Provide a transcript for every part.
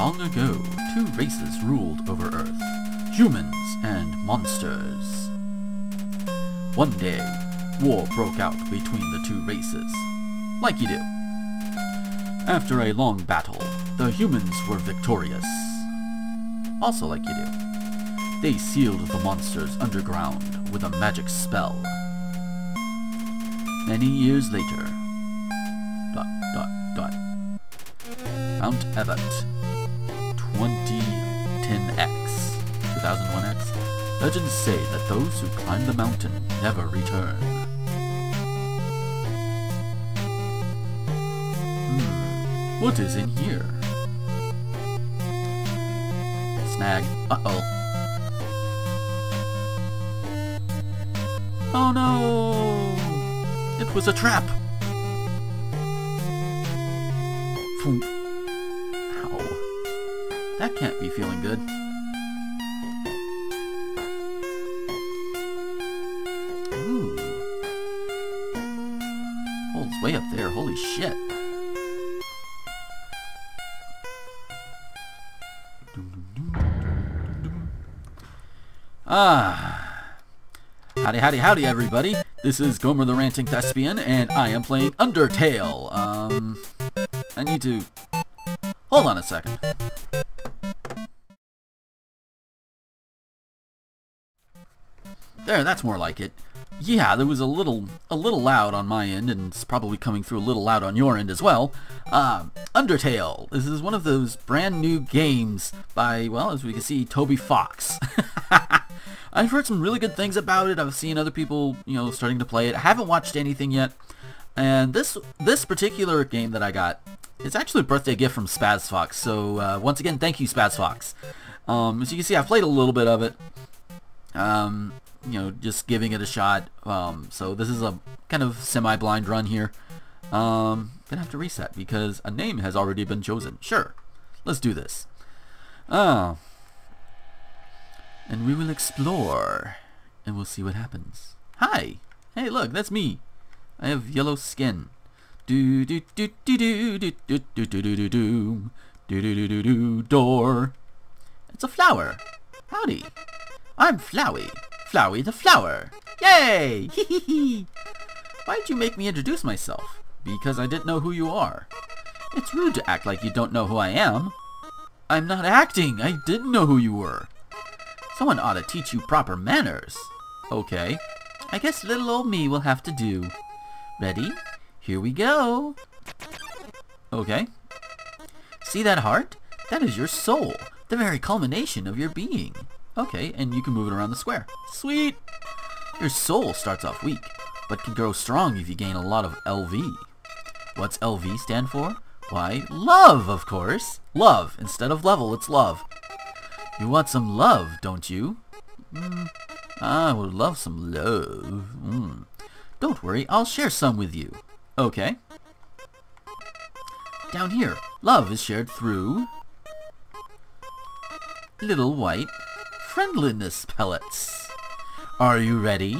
Long ago, two races ruled over Earth. Humans and monsters. One day, war broke out between the two races. Like you do. After a long battle, the humans were victorious. Also like you do. They sealed the monsters underground with a magic spell. Many years later, dot, dot, dot. Mount Ebott, 2010X, 2001X. Legends say that those who climb the mountain never return. Hmm, what is in here? Snag. Uh-oh. Oh no! It was a trap! That can't be feeling good. Ooh. Oh, it's way up there. Holy shit. Ah. Howdy, howdy, howdy, everybody. This is Gomer the Ranting Thespian, and I am playing Undertale. Um, I need to... Hold on a second. There, that's more like it. Yeah, there was a little a little loud on my end, and it's probably coming through a little loud on your end as well. Uh, Undertale. This is one of those brand new games by, well, as we can see, Toby Fox. I've heard some really good things about it. I've seen other people, you know, starting to play it. I haven't watched anything yet. And this this particular game that I got, it's actually a birthday gift from Spaz Fox. So uh, once again, thank you, Spaz Fox. Um, as you can see, I've played a little bit of it. Um, you know, just giving it a shot. Um, so this is a kind of semi-blind run here. Um, gonna have to reset because a name has already been chosen. Sure, let's do this. Oh, and we will explore, and we'll see what happens. Hi, hey, look, that's me. I have yellow skin. Do do do do do do do do do do do do do do do do door. It's a flower. Howdy. I'm Flowey. Flowey the flower. Yay! Why'd you make me introduce myself? Because I didn't know who you are. It's rude to act like you don't know who I am. I'm not acting. I didn't know who you were. Someone ought to teach you proper manners. Okay. I guess little old me will have to do. Ready? Here we go. Okay. See that heart? That is your soul. The very culmination of your being. Okay, and you can move it around the square. Sweet! Your soul starts off weak, but can grow strong if you gain a lot of LV. What's LV stand for? Why, love, of course. Love. Instead of level, it's love. You want some love, don't you? Mm, I would love some love. Mm. Don't worry, I'll share some with you. Okay. Down here, love is shared through... Little white friendliness pellets. Are you ready?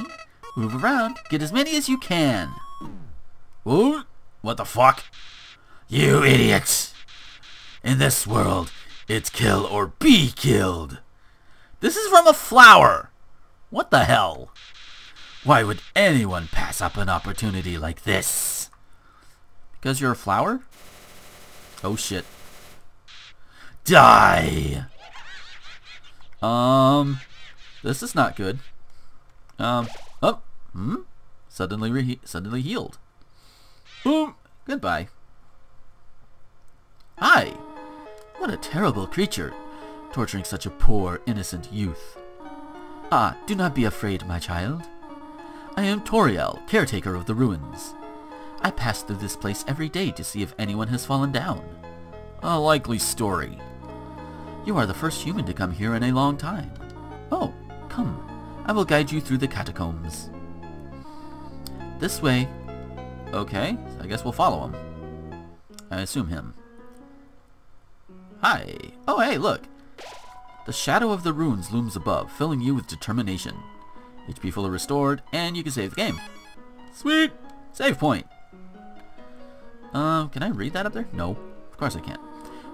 Move around. Get as many as you can. Whoa! What the fuck? You idiots! In this world, it's kill or be killed. This is from a flower. What the hell? Why would anyone pass up an opportunity like this? Because you're a flower? Oh shit. Die! Um, this is not good. Um, oh, hmm? Suddenly, re suddenly healed. Boom! Goodbye. Hi! What a terrible creature, torturing such a poor, innocent youth. Ah, do not be afraid, my child. I am Toriel, caretaker of the ruins. I pass through this place every day to see if anyone has fallen down. A likely story. You are the first human to come here in a long time. Oh, come. I will guide you through the catacombs. This way. Okay, I guess we'll follow him. I assume him. Hi. Oh, hey, look. The shadow of the runes looms above, filling you with determination. HP fully restored, and you can save the game. Sweet! Save point. Um, uh, can I read that up there? No. Of course I can't.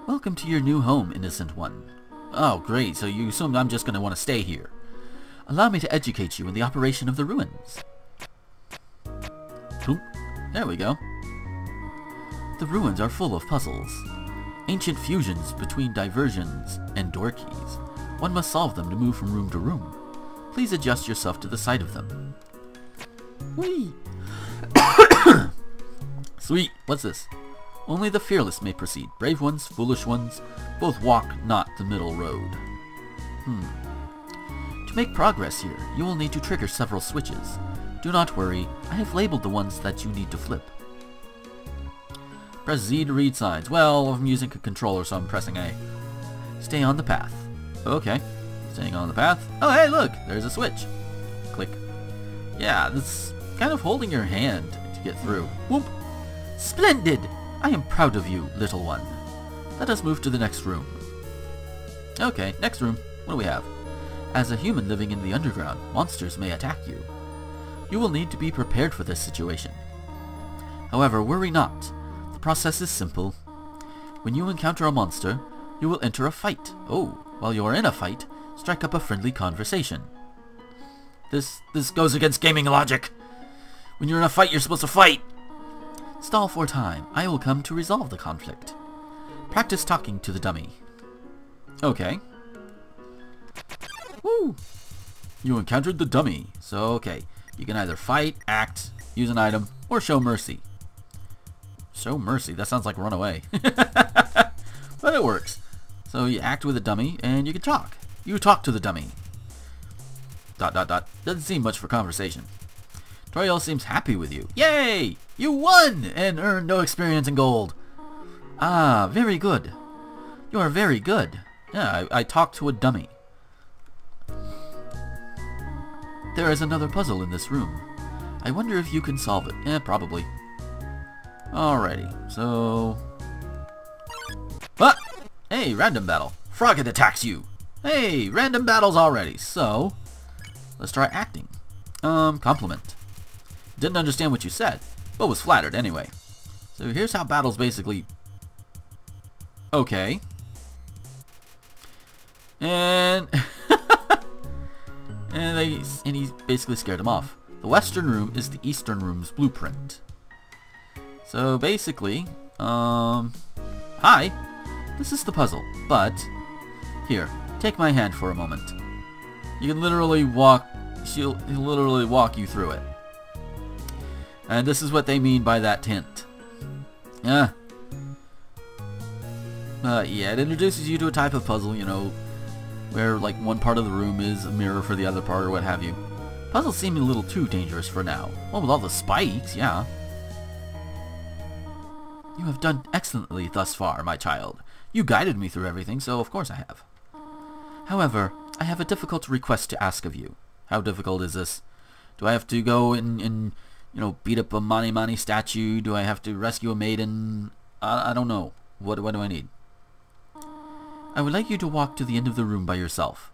Welcome to your new home, innocent one. Oh, great, so you assume I'm just going to want to stay here. Allow me to educate you in the operation of the ruins. There we go. The ruins are full of puzzles. Ancient fusions between diversions and door keys. One must solve them to move from room to room. Please adjust yourself to the sight of them. Whee! Sweet, what's this? Only the fearless may proceed. Brave ones, foolish ones, both walk not the middle road. Hmm. To make progress here, you will need to trigger several switches. Do not worry, I have labeled the ones that you need to flip. Press Z to read signs. Well, I'm using a controller, so I'm pressing A. Stay on the path. Okay. Staying on the path. Oh, hey, look! There's a switch. Click. Yeah, this kind of holding your hand to get through. Whoop! Splendid! I am proud of you, little one. Let us move to the next room. Okay, next room. What do we have? As a human living in the underground, monsters may attack you. You will need to be prepared for this situation. However, worry not. The process is simple. When you encounter a monster, you will enter a fight. Oh, while you are in a fight, strike up a friendly conversation. This this goes against gaming logic. When you're in a fight, you're supposed to fight. Stall for time. I will come to resolve the conflict. Practice talking to the dummy. Okay. Woo! You encountered the dummy. So, okay. You can either fight, act, use an item, or show mercy. Show mercy? That sounds like run away. but it works. So you act with a dummy, and you can talk. You talk to the dummy. Dot dot dot. Doesn't seem much for conversation. Toriel seems happy with you. Yay! You won! And earned no experience in gold. Ah, very good. You are very good. Yeah, I, I talked to a dummy. There is another puzzle in this room. I wonder if you can solve it. Eh, probably. Alrighty, so... Ah! Hey, random battle. Froggit attacks you! Hey, random battles already. So, let's try acting. Um, compliment. Didn't understand what you said, but was flattered anyway. So here's how battles basically... Okay. And... and, they, and he basically scared him off. The western room is the eastern room's blueprint. So basically, um... Hi! This is the puzzle, but... Here, take my hand for a moment. You can literally walk... She'll, he'll literally walk you through it. And this is what they mean by that tint. Yeah. Uh, yeah, it introduces you to a type of puzzle, you know, where like one part of the room is a mirror for the other part or what have you. Puzzles seem a little too dangerous for now. Well, with all the spikes, yeah. You have done excellently thus far, my child. You guided me through everything, so of course I have. However, I have a difficult request to ask of you. How difficult is this? Do I have to go and, and you know, beat up a Mani Mani statue? Do I have to rescue a maiden? I, I don't know. What, what do I need? I would like you to walk to the end of the room by yourself.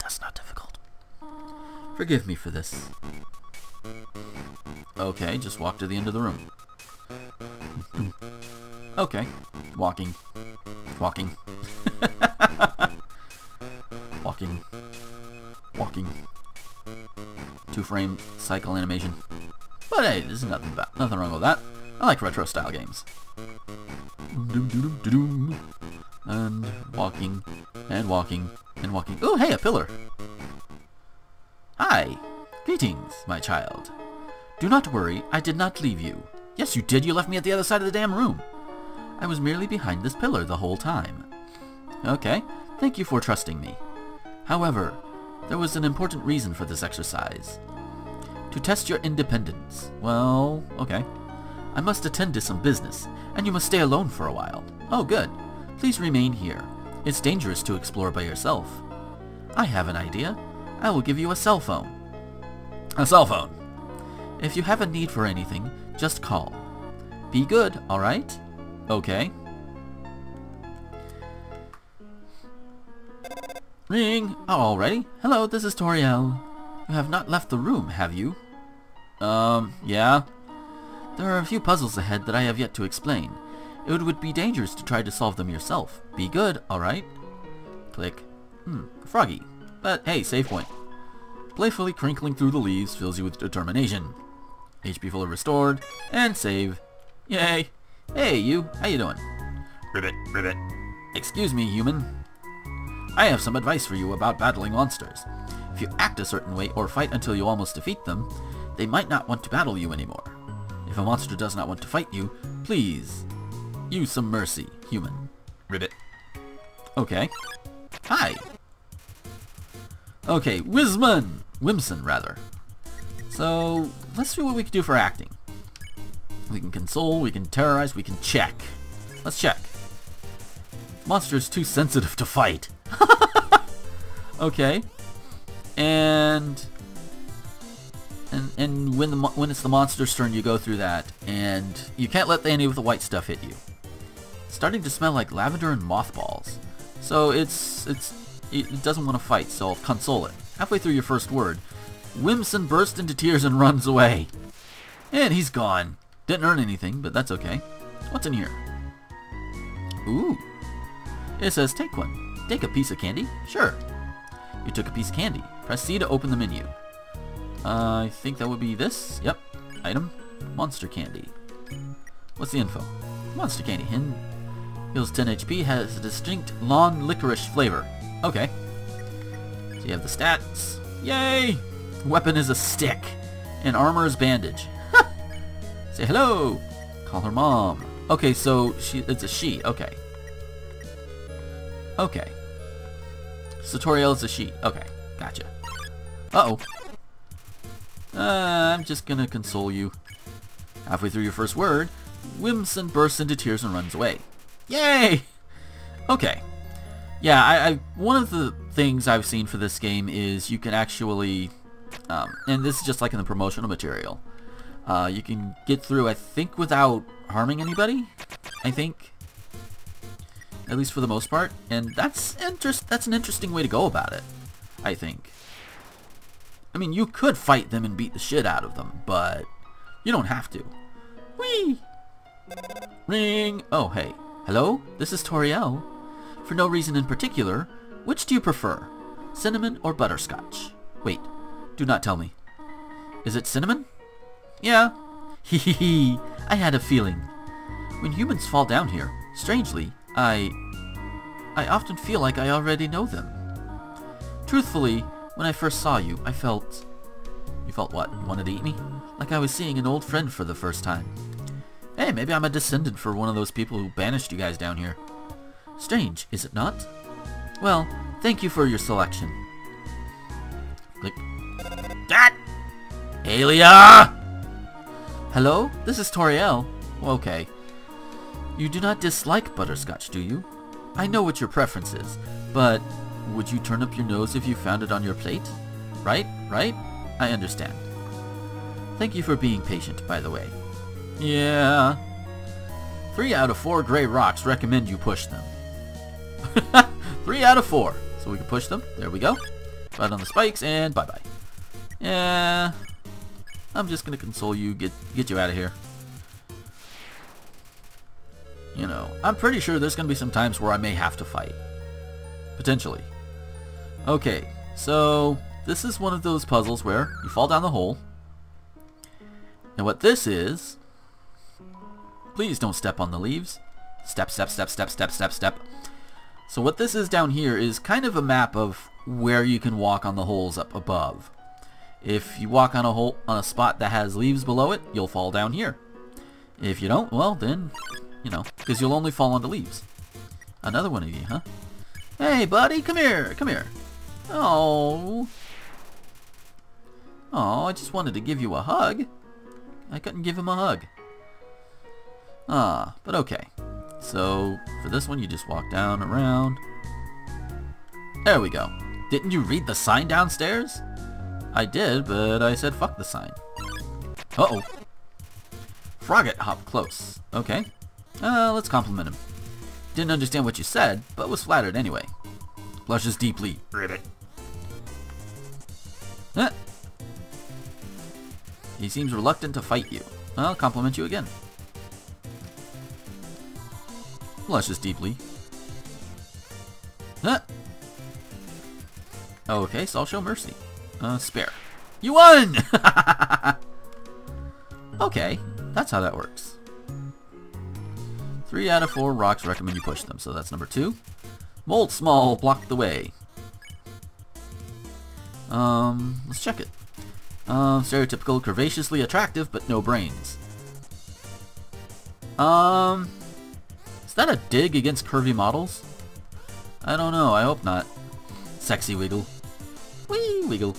That's not difficult. Forgive me for this. Okay, just walk to the end of the room. okay. Walking. Walking. Walking. Walking. Two frame cycle animation. But hey, there's nothing bad, nothing wrong with that. I like retro style games. And walking, and walking, and walking. Oh, hey, a pillar. Hi. Greetings, my child. Do not worry, I did not leave you. Yes, you did. You left me at the other side of the damn room. I was merely behind this pillar the whole time. Okay, thank you for trusting me. However, there was an important reason for this exercise. To test your independence. Well, okay. I must attend to some business, and you must stay alone for a while. Oh, good. Please remain here. It's dangerous to explore by yourself. I have an idea. I will give you a cell phone. A cell phone? If you have a need for anything, just call. Be good, alright? Okay. Ring! Oh, already? Hello, this is Toriel. You have not left the room, have you? Um, yeah. There are a few puzzles ahead that I have yet to explain. It would be dangerous to try to solve them yourself. Be good, alright? Click. Hmm, froggy. But hey, save point. Playfully crinkling through the leaves fills you with determination. HP fully restored, and save. Yay! Hey, you, how you doing? Ribbit, ribbit. Excuse me, human. I have some advice for you about battling monsters. If you act a certain way or fight until you almost defeat them, they might not want to battle you anymore. If a monster does not want to fight you, please use some mercy, human. Ribbit. Okay. Hi. Okay, Wisman! Whimsun, rather. So, let's see what we can do for acting. We can console, we can terrorize, we can check. Let's check. Monster is too sensitive to fight. okay. And and and when the when it's the monster's turn, you go through that, and you can't let any of the white stuff hit you. It's starting to smell like lavender and mothballs. So it's it's it doesn't want to fight, so I'll console it. Halfway through your first word, Whimsun bursts into tears and runs away. And he's gone. Didn't earn anything, but that's okay. What's in here? Ooh. It says take one. Take a piece of candy? Sure. You took a piece of candy. Press C to open the menu. Uh, I think that would be this. Yep. Item. Monster candy. What's the info? Monster candy. Hin heals 10 HP, has a distinct lawn licorice flavor. Okay. So you have the stats. Yay! Weapon is a stick. And armor is bandage. Say hello. Call her mom. Okay, so she it's a she. Okay. Okay. Satoriel is a she. Okay, gotcha. Uh-oh. Uh, I'm just gonna console you. Halfway through your first word, Whimsun bursts into tears and runs away. Yay! Okay. Yeah, I, I one of the things I've seen for this game is you can actually, um, and this is just like in the promotional material, uh, you can get through, I think, without harming anybody. I think at least for the most part, and that's interest. That's an interesting way to go about it. I think. I mean, you could fight them and beat the shit out of them, but you don't have to. Whee! Ring! Oh, hey. Hello? This is Toriel. For no reason in particular, which do you prefer? Cinnamon or butterscotch? Wait, do not tell me. Is it cinnamon? Yeah. Hee hee hee. I had a feeling. When humans fall down here, strangely, I... I often feel like I already know them. Truthfully, when I first saw you, I felt... You felt what? Wanted to eat me? Like I was seeing an old friend for the first time. Hey, maybe I'm a descendant for one of those people who banished you guys down here. Strange, is it not? Well, thank you for your selection. Click. That! Alia! Hello? This is Toriel. Okay. You do not dislike butterscotch, do you? I know what your preference is, but would you turn up your nose if you found it on your plate? Right? Right? I understand. Thank you for being patient, by the way. Yeah. Three out of four gray rocks recommend you push them. Three out of four. So we can push them. There we go. Right on the spikes, and bye-bye. Yeah. I'm just gonna console you, get get you out of here. You know, I'm pretty sure there's gonna be some times where I may have to fight. Potentially. Okay, so this is one of those puzzles where you fall down the hole. And what this is... Please don't step on the leaves. Step, step, step, step, step, step, step. So what this is down here is kind of a map of where you can walk on the holes up above. If you walk on a hole on a spot that has leaves below it, you'll fall down here. If you don't, well then, you know, because you'll only fall onto leaves. Another one of you, huh? Hey, buddy, come here, come here. Oh. Oh, I just wanted to give you a hug. I couldn't give him a hug. Ah, but okay. So, for this one, you just walk down, around. There we go. Didn't you read the sign downstairs? I did, but I said fuck the sign. Uh-oh. Froggit hop close. Okay. Uh, let's compliment him. Didn't understand what you said, but was flattered anyway. Blushes deeply. Ribbit. Eh. He seems reluctant to fight you. I'll compliment you again. Blushes deeply. Huh. Okay, so I'll show mercy. Uh, spare. You won! okay, that's how that works. Three out of four rocks recommend you push them, so that's number two. Moldsmal, block the way. Um, let's check it. Um, stereotypical, curvaceously attractive, but no brains. Um, is that a dig against curvy models? I don't know, I hope not. Sexy wiggle. Wee wiggle.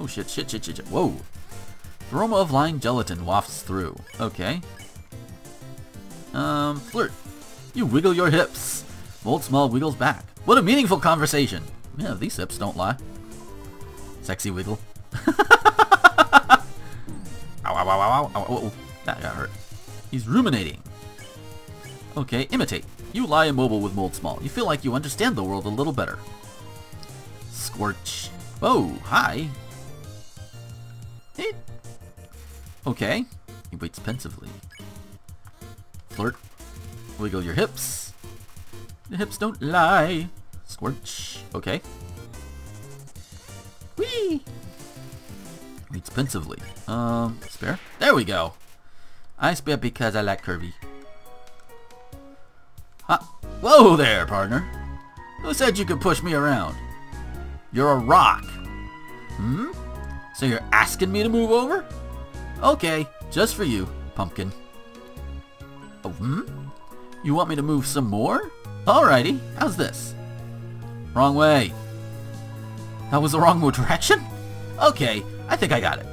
Oh shit, shit, shit, shit, shit. Whoa. The aroma of lying gelatin wafts through. Okay. Um, flirt. You wiggle your hips. Moldsmal wiggles back. What a meaningful conversation. Yeah, these hips don't lie. Sexy wiggle. ow, ow, ow, ow, ow, ow, ow. That got hurt. He's ruminating. Okay, imitate. You lie immobile with Moldsmal. You feel like you understand the world a little better. Scorch. Whoa, hi. Hey. Okay. He waits pensively. Flirt. Wiggle your hips. The hips don't lie. Scorch. Okay. Whee! Waits pensively. Um, spare? There we go. I spare because I like curvy. Ha! Whoa there, partner. Who said you could push me around? You're a rock. Hmm? So you're asking me to move over? Okay, just for you, pumpkin. Oh, hmm? You want me to move some more? Alrighty, how's this? Wrong way. That was the wrong direction? Okay, I think I got it.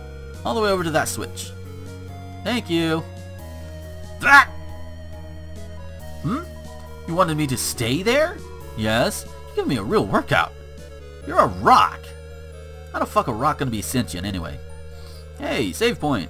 All the way over to that switch. Thank you. That! Hmm? You wanted me to stay there? Yes? You give me a real workout. You're a rock. How the fuck a rock gonna be sentient anyway? Hey, save point.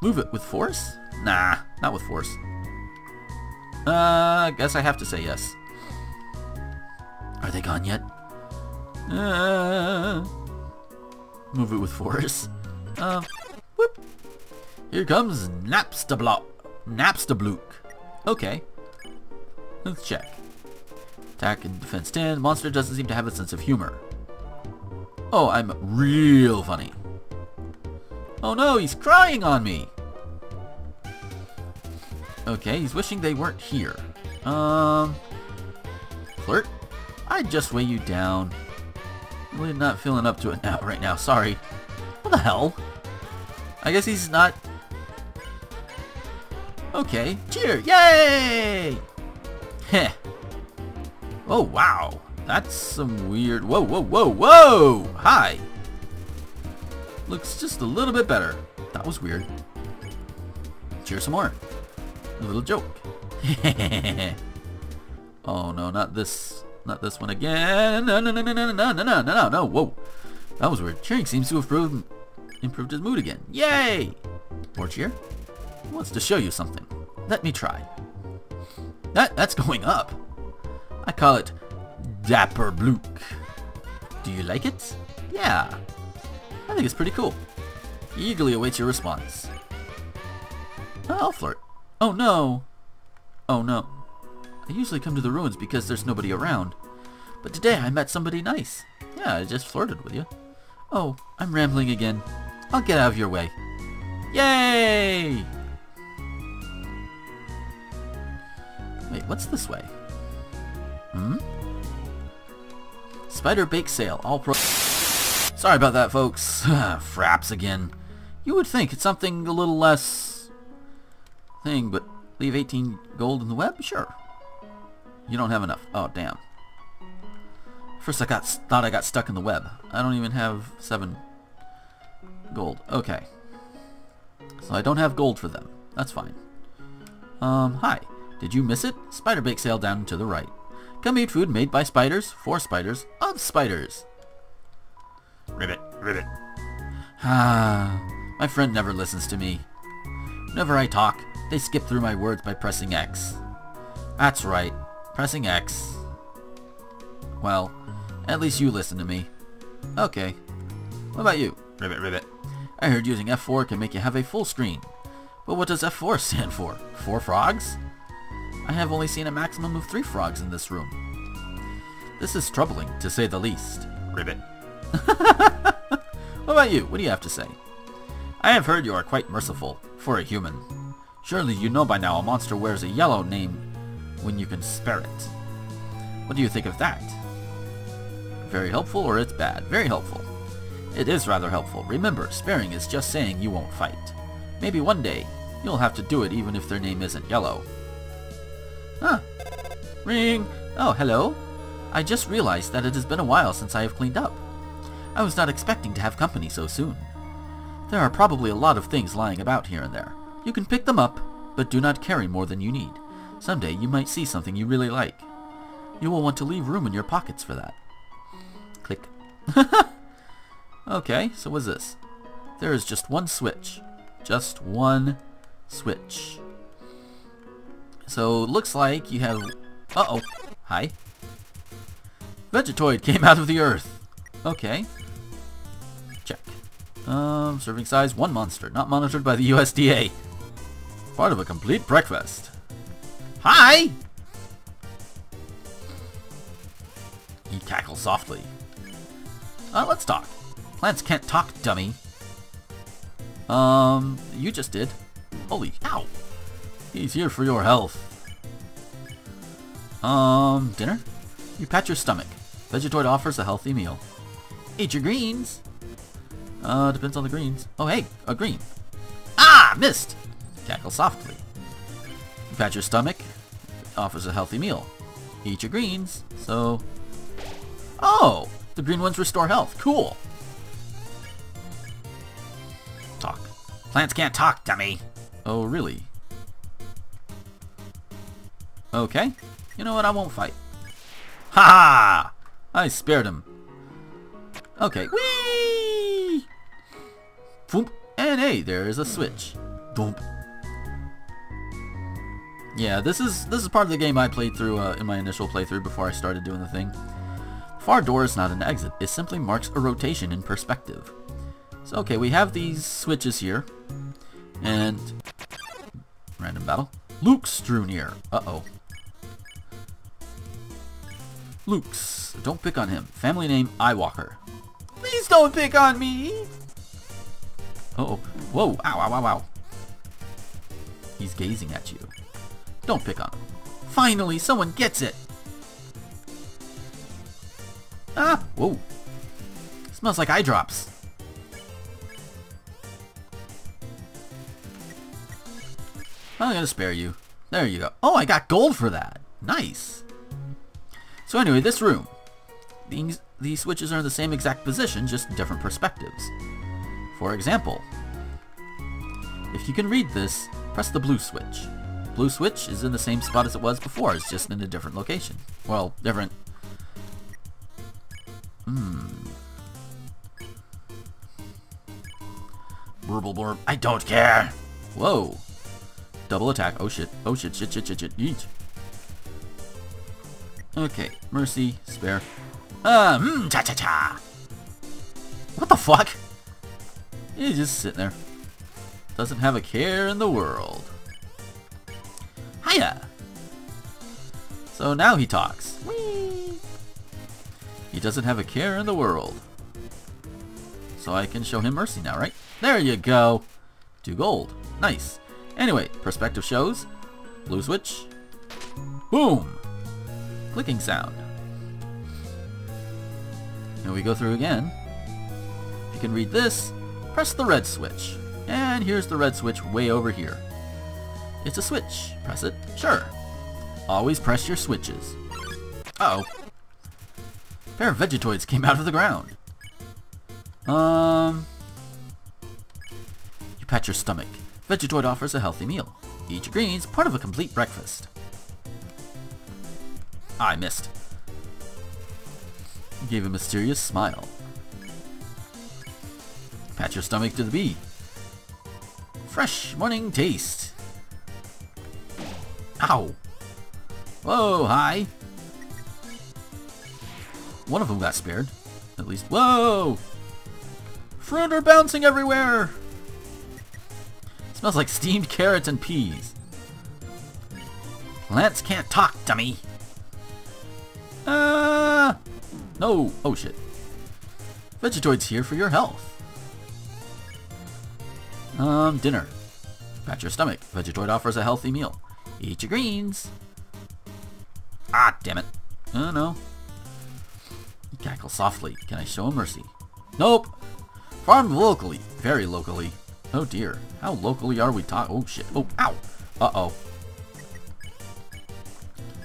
Move it with force? Nah, not with force. Uh, I guess I have to say yes. Are they gone yet? Uh, move it with force. Uh, whoop. Here comes Napstablock. Napstablook. Okay. Let's check. Attack and defense 10. Monster doesn't seem to have a sense of humor. Oh, I'm real funny. Oh no, he's crying on me! Okay, he's wishing they weren't here. Um... Flirt? I'd just weigh you down. Really not feeling up to it now, right now, sorry. What the hell? I guess he's not... Okay, cheer! Yay! Heh. Oh, wow. That's some weird... Whoa, whoa, whoa, whoa! Hi! Looks just a little bit better. That was weird. Cheer some more. A little joke. oh no, not this. Not this one again. No, no, no, no, no, no, no, no, no, no. Whoa. That was weird. Cheering seems to have improved, improved his mood again. Yay! More cheer? He wants to show you something. Let me try. That, that's going up. I call it Dapper Blook. Do you like it? Yeah. I think it's pretty cool. Eagerly awaits your response. I'll flirt. Oh no! Oh no. I usually come to the ruins because there's nobody around. But today I met somebody nice. Yeah, I just flirted with you. Oh, I'm rambling again. I'll get out of your way. Yay! Wait, what's this way? Hmm? Spider Bake Sale. All pro... Sorry about that, folks. Fraps again. You would think it's something a little less... thing, but leave 18 gold in the web? Sure. You don't have enough. Oh, damn. First I got thought I got stuck in the web. I don't even have 7 gold. Okay. So I don't have gold for them. That's fine. Um, hi. Did you miss it? Spider bake sale down to the right. Come eat food made by spiders, for spiders, of spiders. Ribbit, ribbit. Ah, my friend never listens to me. Whenever I talk, they skip through my words by pressing X. That's right, pressing X. Well, at least you listen to me. Okay. What about you? Ribbit, ribbit. I heard using F4 can make you have a full screen. But what does F4 stand for? Four frogs? I have only seen a maximum of three frogs in this room. This is troubling, to say the least. Ribbit. What about you? What do you have to say? I have heard you are quite merciful, for a human. Surely you know by now a monster wears a yellow name when you can spare it. What do you think of that? Very helpful or it's bad? Very helpful. It is rather helpful. Remember, sparing is just saying you won't fight. Maybe one day, you'll have to do it even if their name isn't yellow. Huh. Ring! Oh, hello. I just realized that it has been a while since I have cleaned up. I was not expecting to have company so soon. There are probably a lot of things lying about here and there. You can pick them up, but do not carry more than you need. Someday you might see something you really like. You will want to leave room in your pockets for that. Click. okay, so what's this? There is just one switch. Just one switch. So looks like you have... Uh-oh. Hi. Vegetoid came out of the earth. Okay. Check. Um, serving size, one monster. Not monitored by the USDA. Part of a complete breakfast. Hi! He cackles softly. Uh, let's talk. Plants can't talk, dummy. Um, you just did. Holy cow. He's here for your health. Um, dinner? You pat your stomach. Vegetoid offers a healthy meal. Eat your greens. Uh, depends on the greens. Oh, hey, a green. Ah, missed. Cackle softly. You pat your stomach. Offers a healthy meal. Eat your greens. So, oh, the green ones restore health. Cool. Talk. Plants can't talk, dummy. Oh, really? Okay. You know what? I won't fight. Ha ha! I spared him. Okay. Whee! Boom. And hey, there is a switch. Boom. Yeah, this is this is part of the game I played through uh, in my initial playthrough before I started doing the thing. Far door is not an exit. It simply marks a rotation in perspective. So okay, we have these switches here. And... Random battle. Loox drew near. Uh-oh. Loox. Don't pick on him. Family name, Eyewalker. Please don't pick on me! Uh oh Whoa, ow, ow, ow, ow. He's gazing at you. Don't pick on him. Finally, someone gets it! Ah! Whoa. Smells like eye drops. I'm gonna spare you. There you go. Oh, I got gold for that. Nice. So anyway, this room. These, these switches are in the same exact position, just different perspectives. For example, if you can read this, press the blue switch. Blue switch is in the same spot as it was before, it's just in a different location. Well, different... Hmm... Burble blurb. I don't care! Whoa! Double attack. Oh shit. Oh shit, shit, shit, shit, shit. Yeet. Okay, mercy, spare. Uh, hmm, cha cha cha. What the fuck? He's just sitting there. Doesn't have a care in the world. Hiya! So now he talks. Whee! He doesn't have a care in the world. So I can show him mercy now, right? There you go! Two gold. Nice. Anyway, perspective shows. Blue switch. Boom! Clicking sound. And we go through again. You can read this, press the red switch. And here's the red switch way over here. It's a switch. Press it. Sure. Always press your switches. Uh oh pair of Vegetoids came out of the ground. Um... You pat your stomach. Vegetoid offers a healthy meal. Eat your greens, part of a complete breakfast. I missed. Gave a mysterious smile. Pat your stomach to the bee. Fresh morning taste. Ow. Whoa, hi. One of them got spared. At least. Whoa! Fruit are bouncing everywhere! Smells like steamed carrots and peas. Plants can't talk, dummy. No! Oh shit. Vegetoid's here for your health. Um, dinner. Pat your stomach. Vegetoid offers a healthy meal. Eat your greens. Ah, damn it. Oh no. You cackle softly. Can I show him mercy? Nope! Farmed locally. Very locally. Oh dear. How locally are we talking? Oh shit. Oh, ow! Uh-oh.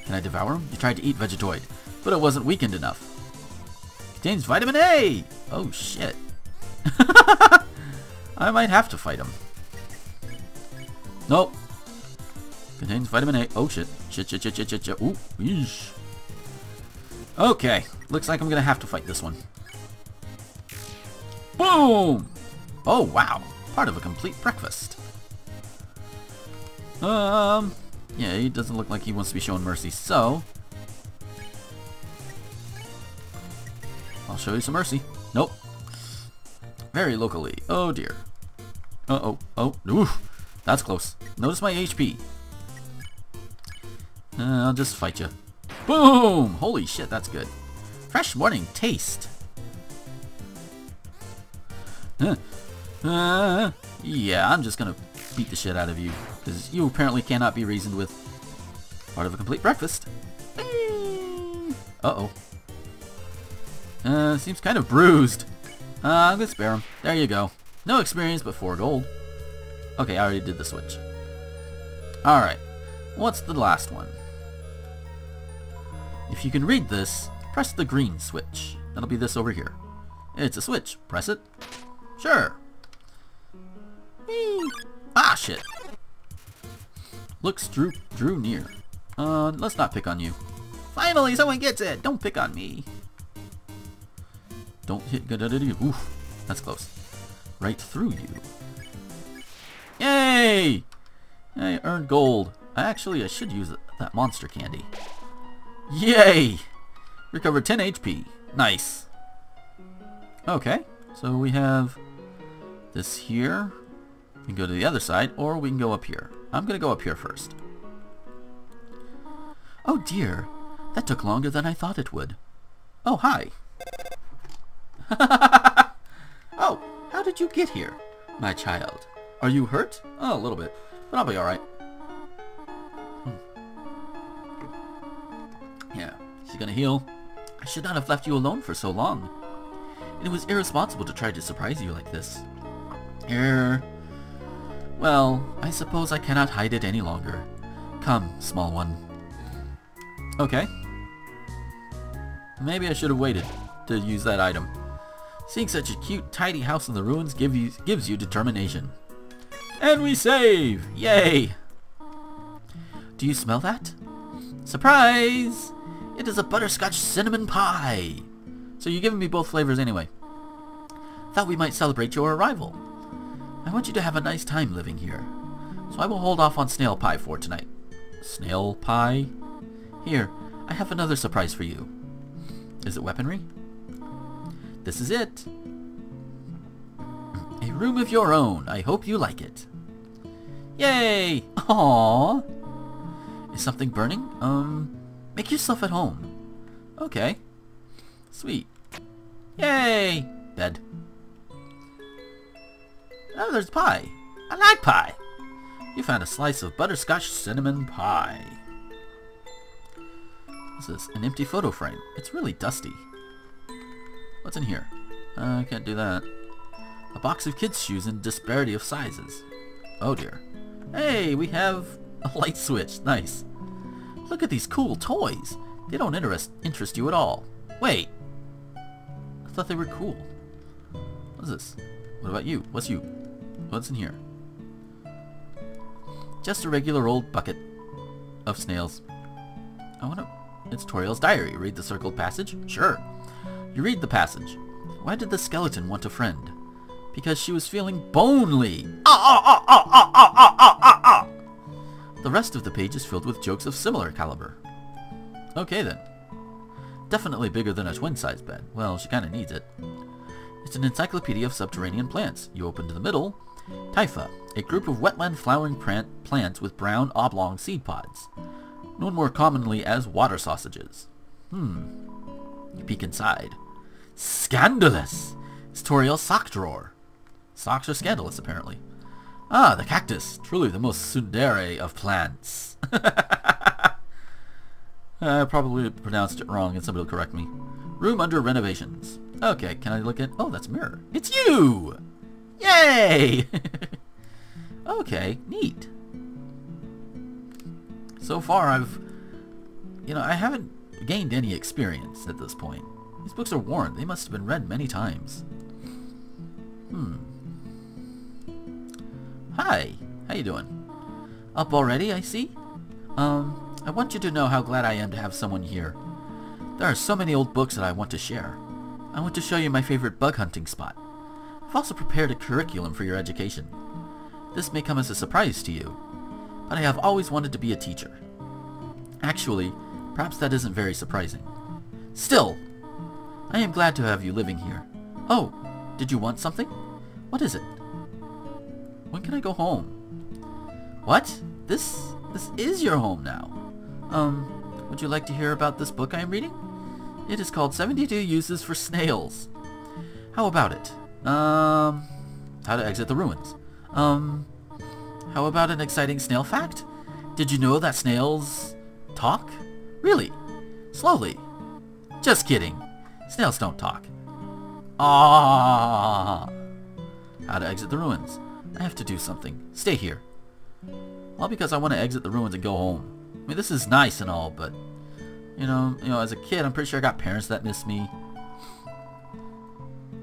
Can I devour him? You tried to eat Vegetoid, but it wasn't weakened enough. Contains vitamin A! Oh shit. I might have to fight him. Nope. Contains vitamin A. Oh shit. Shit, shit, shit, shit, shit, shit. Ooh, yeesh. Okay. Looks like I'm gonna have to fight this one. Boom! Oh wow. Part of a complete breakfast. Um, yeah, he doesn't look like he wants to be shown mercy, so... I'll show you some mercy. Nope. Very locally. Oh dear. Uh-oh. Oh, oof. That's close. Notice my HP. Uh, I'll just fight you. Boom! Holy shit, that's good. Fresh morning taste. Uh, uh, yeah, I'm just gonna beat the shit out of you. Because you apparently cannot be reasoned with. Part of a complete breakfast. Uh-oh. Uh, seems kind of bruised. Uh, I'm gonna spare him. There you go. No experience, but 4 gold. Okay, I already did the switch. Alright. What's the last one? If you can read this, press the green switch. That'll be this over here. It's a switch. Press it. Sure. Whee! Ah, shit. Loox drew, drew near. Uh, let's not pick on you. Finally, someone gets it! Don't pick on me. Don't hit... Oof. That's close. Right through you. Yay! I earned gold. Actually, I should use that monster candy. Yay! Recovered 10 HP. Nice. Okay, so we have this here. We can go to the other side, or we can go up here. I'm going to go up here first. Oh dear, that took longer than I thought it would. Oh, hi. oh, how did you get here, my child? Are you hurt? Oh, a little bit, but I'll be alright. Hmm. Yeah, she's gonna heal. I should not have left you alone for so long. It was irresponsible to try to surprise you like this. Er... Well, I suppose I cannot hide it any longer. Come, small one. Okay. Maybe I should have waited to use that item. Seeing such a cute, tidy house in the ruins give you, gives you determination. And we save! Yay! Do you smell that? Surprise! It is a butterscotch cinnamon pie! So you're giving me both flavors anyway. Thought we might celebrate your arrival. I want you to have a nice time living here. So I will hold off on snail pie for tonight. Snail pie? Here, I have another surprise for you. Is it weaponry? This is it. A room of your own. I hope you like it. Yay! Aww! Is something burning? Um, make yourself at home. Okay. Sweet. Yay! Bed. Oh, there's pie. I like pie. You found a slice of butterscotch cinnamon pie. This is an empty photo frame. It's really dusty. What's in here? Uh, I can't do that. A box of kids' shoes in disparity of sizes. Oh dear. Hey, we have a light switch. Nice. Look at these cool toys. They don't interest interest you at all. Wait. I thought they were cool. What's this? What about you? What's you? What's in here? Just a regular old bucket of snails. I want to... It's Toriel's diary. Read the circled passage? Sure. You read the passage. Why did the skeleton want a friend? Because she was feeling bonely. Ah, ah, ah, ah, ah, ah, ah, ah, ah. The rest of the page is filled with jokes of similar caliber. Okay then. Definitely bigger than a twin-sized bed. Well, she kinda needs it. It's an encyclopedia of subterranean plants. You open to the middle. Typha, a group of wetland flowering plant plants with brown oblong seed pods, known more commonly as water sausages. Hmm. You peek inside. Scandalous! It's Toriel's sock drawer. Socks are scandalous, apparently. Ah, the cactus. Truly the most tsundere of plants. I probably pronounced it wrong and somebody will correct me. Room under renovations. Okay, can I look at... Oh, that's a mirror. It's you! Yay! okay, neat. So far I've... You know, I haven't gained any experience at this point. These books are worn. They must have been read many times. Hmm. Hi. How you doing? Up already, I see? Um, I want you to know how glad I am to have someone here. There are so many old books that I want to share. I want to show you my favorite bug hunting spot. I've also prepared a curriculum for your education. This may come as a surprise to you, but I have always wanted to be a teacher. Actually, perhaps that isn't very surprising. Still, I am glad to have you living here. Oh, did you want something? What is it? When can I go home? What? This this is your home now. Um, would you like to hear about this book I am reading? It is called 72 Uses for Snails. How about it? Um, how to exit the ruins. Um, how about an exciting snail fact? Did you know that snails talk? Really? Slowly. Just kidding. Snails don't talk. Ah. How to exit the ruins. I have to do something. Stay here. All because I want to exit the ruins and go home. I mean, this is nice and all, but you know, you know, as a kid, I'm pretty sure I got parents that miss me.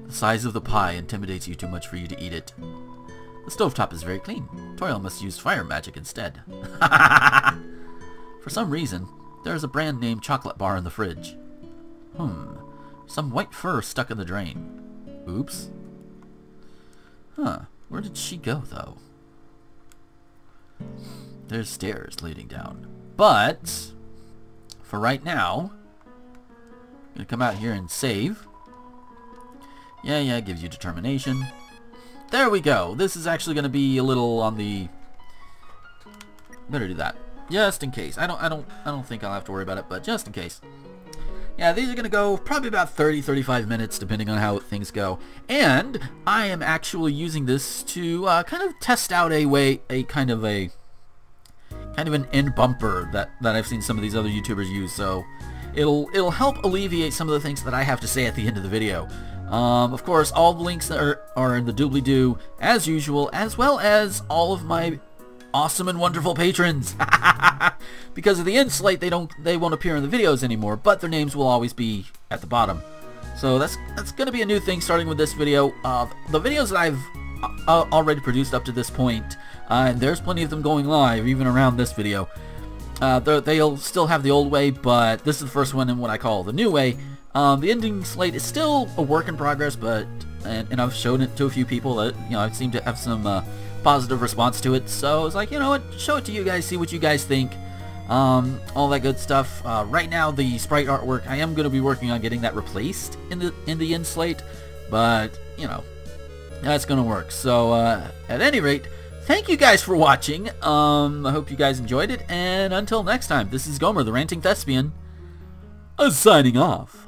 The size of the pie intimidates you too much for you to eat it. The stovetop is very clean. Toriel must use fire magic instead. for some reason, there is a brand name chocolate bar in the fridge. Hmm. Some white fur stuck in the drain. Oops. Huh. Where did she go, though? There's stairs leading down. But, for right now, I'm going to come out here and save. Yeah, yeah, it gives you determination. There we go. This is actually going to be a little on the... Better do that. Just in case. I don't, I don't, I don't think I'll have to worry about it, but just in case. Yeah, these are going to go probably about 30, 35 minutes, depending on how things go. And I am actually using this to uh, kind of test out a way, a kind of a, kind of an end bumper that, that I've seen some of these other YouTubers use. So it'll, it'll help alleviate some of the things that I have to say at the end of the video. Um, of course, all the links are, are in the doobly-doo, as usual, as well as all of my awesome and wonderful patrons. because of the end slate, they don't they won't appear in the videos anymore, but their names will always be at the bottom. So that's that's going to be a new thing starting with this video. Uh, the videos that I've uh, already produced up to this point, uh, and there's plenty of them going live even around this video. Uh, they'll still have the old way, but this is the first one in what I call the new way, um, the ending slate is still a work in progress, but and, and, I've shown it to a few people that you know I seem to have some uh, positive response to it. So it's like you know what, show it to you guys, see what you guys think, um, all that good stuff. Uh, right now, the sprite artwork, I am going to be working on getting that replaced in the in the end slate, but you know that's going to work. So uh, at any rate. Thank you guys for watching. Um, I hope you guys enjoyed it. And until next time, this is Gomer, the Ranting Thespian, uh, signing off.